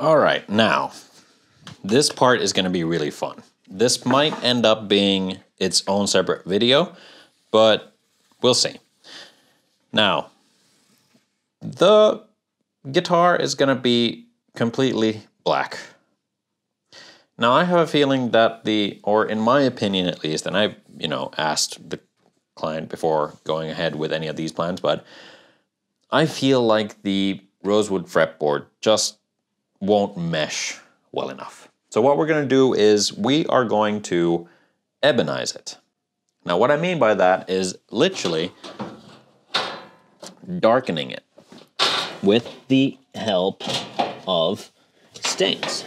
All right, now this part is going to be really fun. This might end up being its own separate video, but we'll see. Now, the guitar is going to be completely black. Now, I have a feeling that the, or in my opinion at least, and I've, you know, asked the client before going ahead with any of these plans, but I feel like the rosewood fretboard just won't mesh well enough. So what we're going to do is we are going to ebonize it. Now what I mean by that is literally darkening it with the help of stains.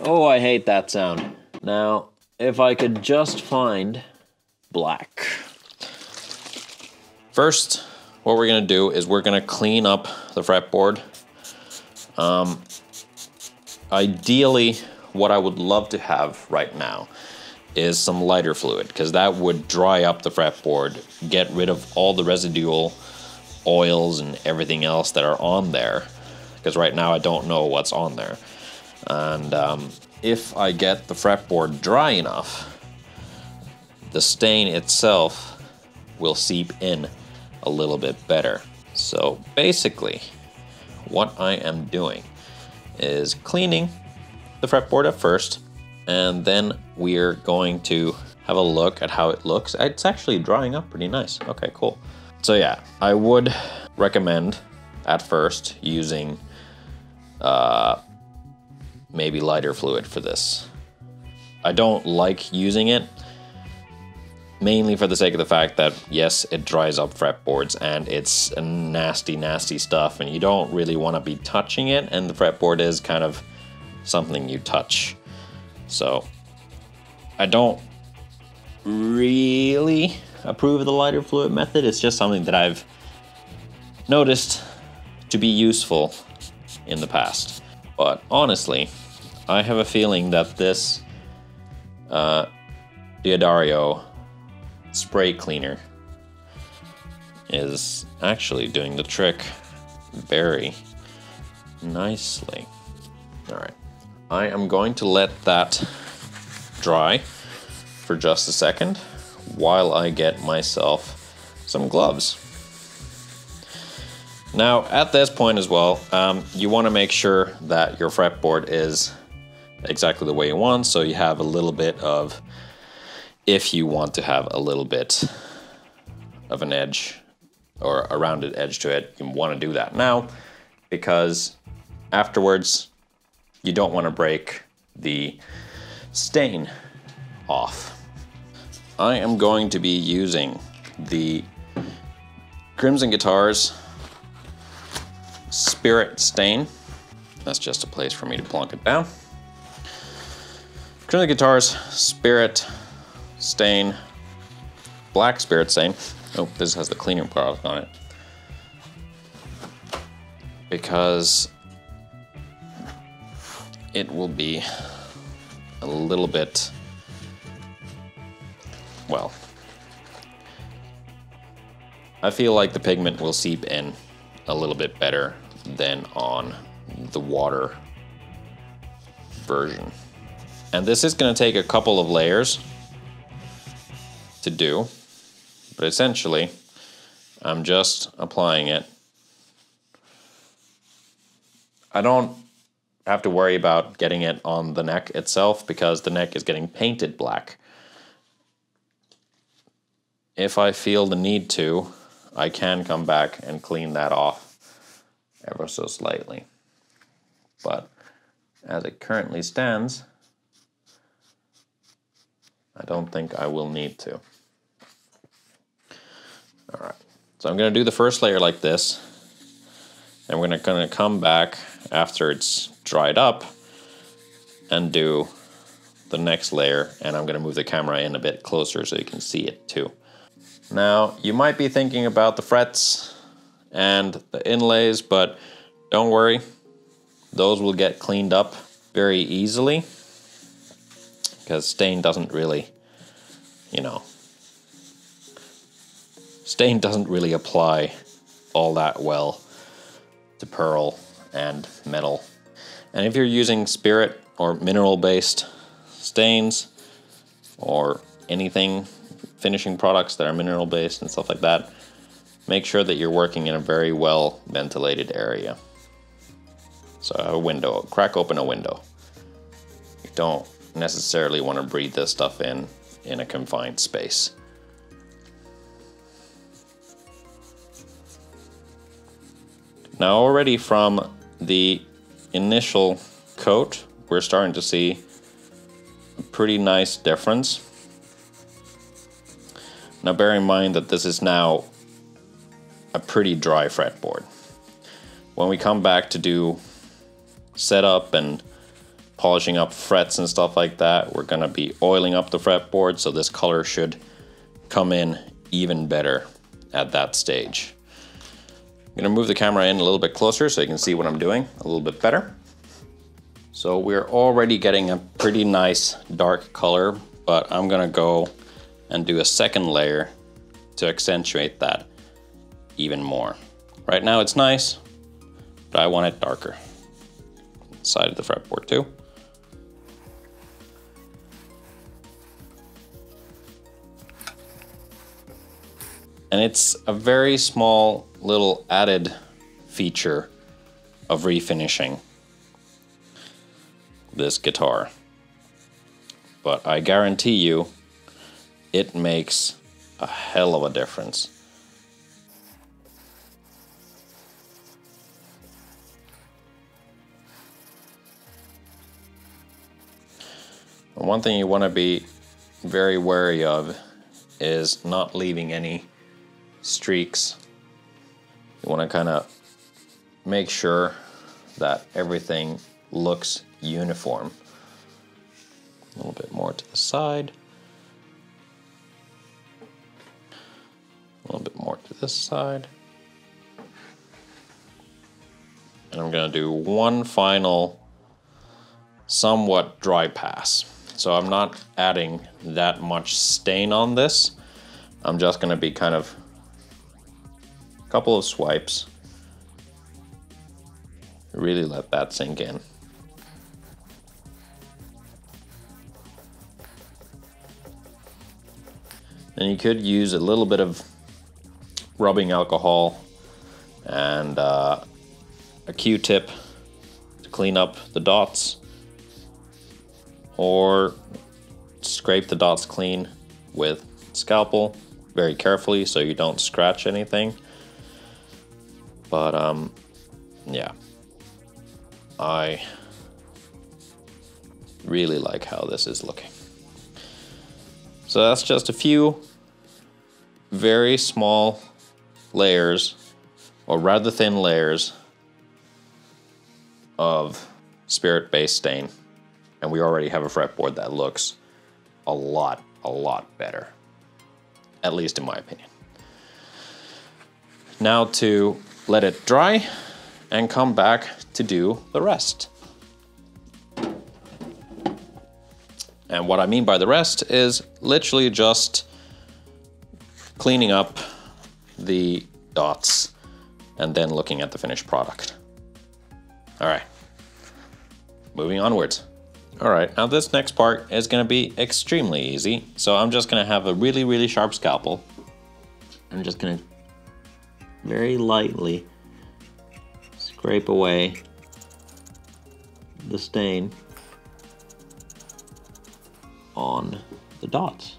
Oh, I hate that sound. Now, if I could just find black. First, what we're gonna do is we're gonna clean up the fretboard. Um, ideally, what I would love to have right now is some lighter fluid because that would dry up the fretboard, get rid of all the residual oils and everything else that are on there. Because right now I don't know what's on there. And um, if I get the fretboard dry enough, the stain itself will seep in a little bit better. So basically, what I am doing is cleaning the fretboard at first, and then we're going to have a look at how it looks. It's actually drying up pretty nice. Okay, cool. So yeah, I would recommend at first using uh, maybe lighter fluid for this. I don't like using it mainly for the sake of the fact that yes, it dries up fretboards and it's nasty, nasty stuff and you don't really want to be touching it and the fretboard is kind of something you touch. So I don't really approve of the lighter fluid method. It's just something that I've noticed to be useful in the past. But honestly, I have a feeling that this uh, D'Addario spray cleaner is actually doing the trick very nicely. All right. I am going to let that dry for just a second while I get myself some gloves. Now, at this point as well, um, you want to make sure that your fretboard is exactly the way you want, so you have a little bit of, if you want to have a little bit of an edge or a rounded edge to it, you want to do that now because afterwards you don't want to break the stain off. I am going to be using the Crimson Guitars Spirit Stain. That's just a place for me to plunk it down. Crimson Guitars Spirit Stain, Black Spirit Stain. Oh, this has the cleaning product on it. Because it will be a little bit, well, I feel like the pigment will seep in a little bit better than on the water version. And this is going to take a couple of layers to do, but essentially I'm just applying it. I don't have to worry about getting it on the neck itself because the neck is getting painted black. If I feel the need to, I can come back and clean that off ever so slightly. But as it currently stands, I don't think I will need to. All right, so I'm gonna do the first layer like this, and we're gonna, gonna come back after it's dried up and do the next layer, and I'm gonna move the camera in a bit closer so you can see it too. Now, you might be thinking about the frets and the inlays, but don't worry, those will get cleaned up very easily because stain doesn't really, you know, stain doesn't really apply all that well to pearl and metal And if you're using spirit or mineral based stains or anything, finishing products that are mineral based and stuff like that, make sure that you're working in a very well ventilated area. So a window, crack open a window. You don't necessarily want to breathe this stuff in in a confined space. Now already from the initial coat, we're starting to see a pretty nice difference. Now bear in mind that this is now a pretty dry fretboard. When we come back to do setup and polishing up frets and stuff like that, we're gonna be oiling up the fretboard so this color should come in even better at that stage. I'm gonna move the camera in a little bit closer so you can see what I'm doing a little bit better. So we're already getting a pretty nice dark color, but I'm gonna go and do a second layer to accentuate that even more. Right now it's nice, but I want it darker. Side of the fretboard too. And it's a very small little added feature of refinishing this guitar. But I guarantee you, it makes a hell of a difference. One thing you want to be very wary of is not leaving any streaks. You want to kind of make sure that everything looks uniform. A little bit more to the side. A little bit more to this side. And I'm going to do one final somewhat dry pass. So I'm not adding that much stain on this. I'm just going to be kind of couple of swipes. Really let that sink in. And you could use a little bit of rubbing alcohol and uh, a Q-tip to clean up the dots or scrape the dots clean with scalpel very carefully so you don't scratch anything. But um, yeah, I really like how this is looking. So that's just a few very small layers, or rather thin layers, of spirit based stain. And we already have a fretboard that looks a lot, a lot better. At least in my opinion. Now to let it dry, and come back to do the rest. And what I mean by the rest is literally just cleaning up the dots and then looking at the finished product. All right, moving onwards. All right, now this next part is gonna be extremely easy. So I'm just gonna have a really, really sharp scalpel. I'm just gonna very lightly scrape away the stain on the dots.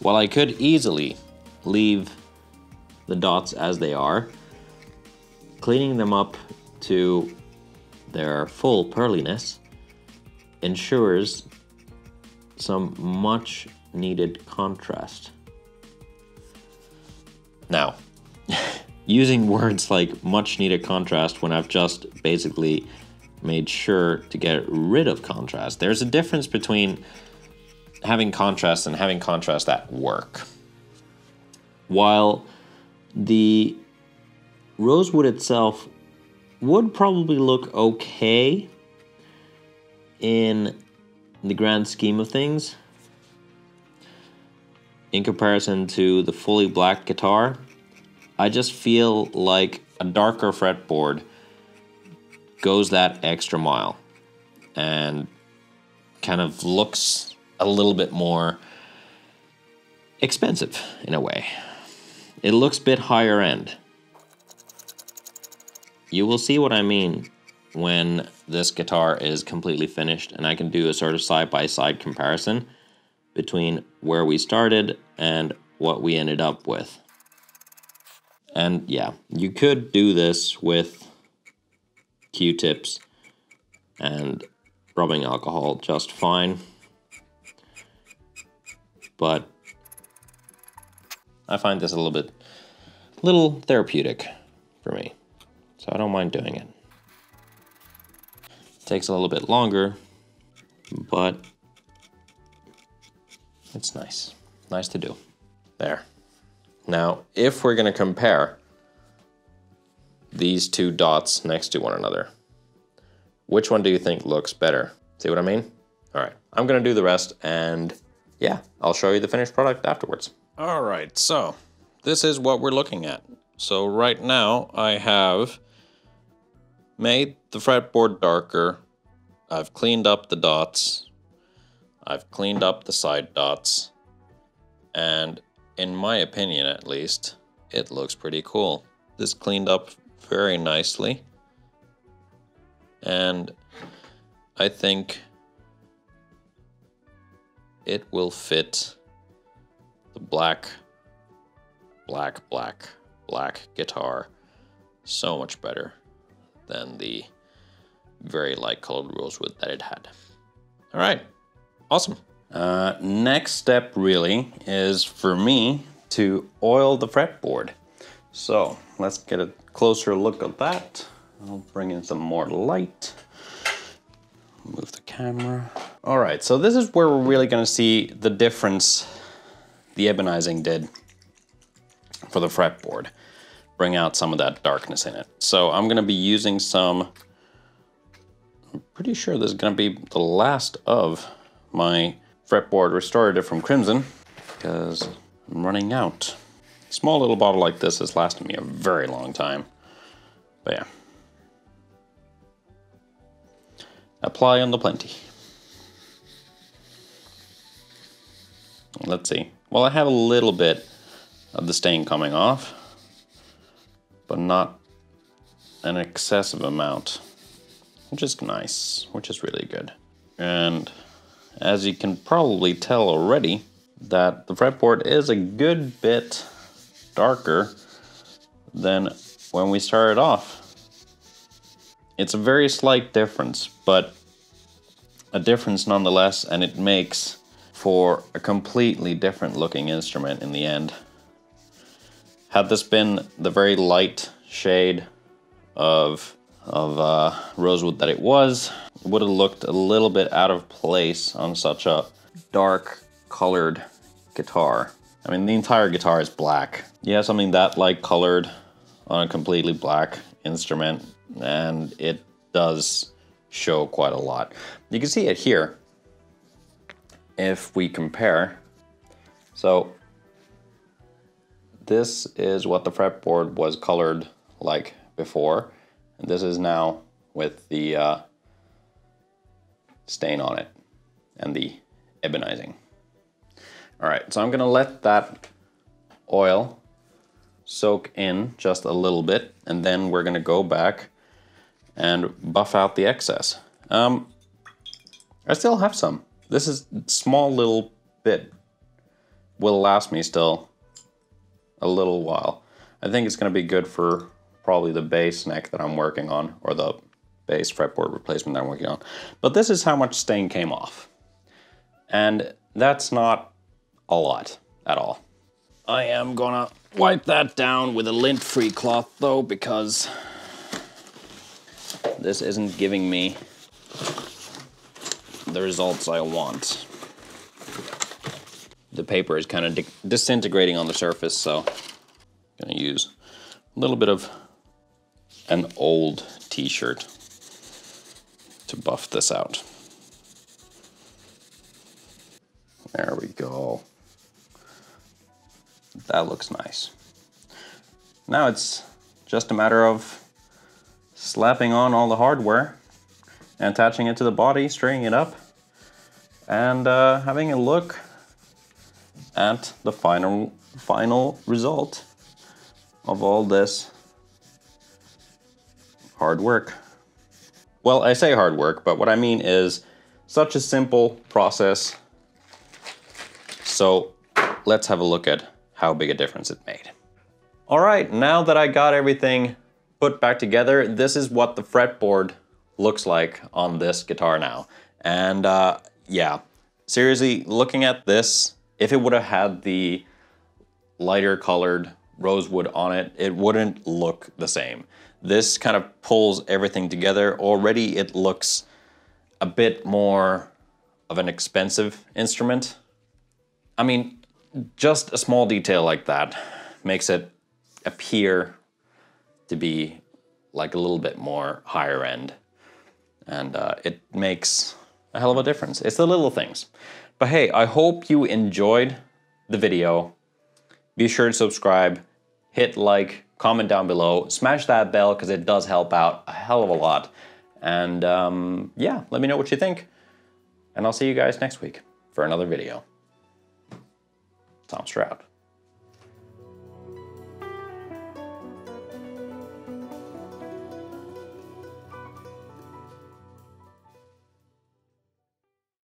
While I could easily leave the dots as they are, cleaning them up to their full pearliness ensures some much needed contrast. Now, using words like much needed contrast when I've just basically made sure to get rid of contrast. There's a difference between having contrast and having contrast at work. While the rosewood itself would probably look okay in the grand scheme of things, in comparison to the fully black guitar, I just feel like a darker fretboard goes that extra mile and kind of looks a little bit more expensive in a way. It looks a bit higher end. You will see what I mean when this guitar is completely finished and I can do a sort of side-by-side -side comparison between where we started and what we ended up with. And yeah, you could do this with Q-tips and rubbing alcohol just fine. But I find this a little bit, little therapeutic for me. So I don't mind doing it. it takes a little bit longer, but it's nice. Nice to do. There. Now, if we're going to compare these two dots next to one another, which one do you think looks better? See what I mean? All right, I'm going to do the rest and yeah, I'll show you the finished product afterwards. All right, so this is what we're looking at. So right now I have made the fretboard darker. I've cleaned up the dots. I've cleaned up the side dots. And in my opinion at least, it looks pretty cool. This cleaned up very nicely. And I think it will fit the black, black, black, black guitar so much better than the very light colored rosewood that it had. All right, awesome. Uh, next step really is for me to oil the fretboard. So let's get a closer look at that. I'll bring in some more light. Move the camera. All right, so this is where we're really gonna see the difference the ebonizing did for the fretboard. Bring out some of that darkness in it. So I'm gonna be using some, I'm pretty sure this is gonna be the last of my fretboard restorative from Crimson because I'm running out. A small little bottle like this has lasted me a very long time. But yeah. Apply on the plenty. Let's see. Well, I have a little bit of the stain coming off, but not an excessive amount, which is nice, which is really good. And as you can probably tell already, that the fretboard is a good bit darker than when we started off. It's a very slight difference, but a difference nonetheless, and it makes for a completely different looking instrument in the end. Had this been the very light shade of, of uh, rosewood that it was, would have looked a little bit out of place on such a dark colored guitar. I mean, the entire guitar is black. Yeah, something that light colored on a completely black instrument, and it does show quite a lot. You can see it here if we compare. So this is what the fretboard was colored like before. And this is now with the uh, stain on it and the ebonizing. All right, so I'm gonna let that oil soak in just a little bit and then we're gonna go back and buff out the excess. Um, I still have some. This is small little bit will last me still a little while. I think it's gonna be good for probably the bass neck that I'm working on or the bass fretboard replacement that I'm working on. But this is how much stain came off. And that's not a lot at all. I am gonna wipe that down with a lint-free cloth though because this isn't giving me the results I want. The paper is kind of disintegrating on the surface, so I'm gonna use a little bit of an old t-shirt to buff this out. There we go. That looks nice. Now it's just a matter of slapping on all the hardware, and attaching it to the body, stringing it up, and uh, having a look at the final final result of all this hard work. Well, I say hard work, but what I mean is such a simple process. So let's have a look at how big a difference it made. All right, now that I got everything put back together, this is what the fretboard looks like on this guitar now. And uh, yeah, seriously, looking at this, if it would have had the lighter colored rosewood on it, it wouldn't look the same. This kind of pulls everything together. Already it looks a bit more of an expensive instrument. I mean, just a small detail like that makes it appear to be like a little bit more higher end. And uh, it makes a hell of a difference. It's the little things. But hey, I hope you enjoyed the video. Be sure to subscribe, hit like, comment down below, smash that bell because it does help out a hell of a lot. And um, yeah, let me know what you think. And I'll see you guys next week for another video. Tom Stroud.